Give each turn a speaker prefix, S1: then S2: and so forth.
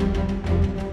S1: Música